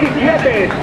17